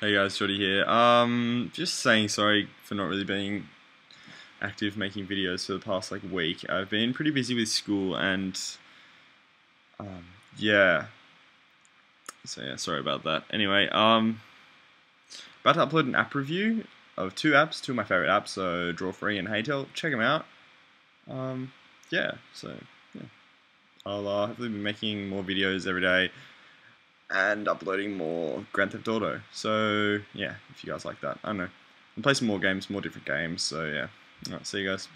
Hey guys, Jordy here. Um, just saying sorry for not really being active making videos for the past like week. I've been pretty busy with school and um, yeah. So yeah, sorry about that. Anyway, um, about to upload an app review of two apps, two of my favorite apps, so Draw Free and Haytel. Check them out. Um, yeah, so yeah, I'll uh, hopefully be making more videos every day and uploading more Grand Theft Auto. So yeah, if you guys like that, I don't know. And play some more games, more different games. So yeah, Alright, see you guys.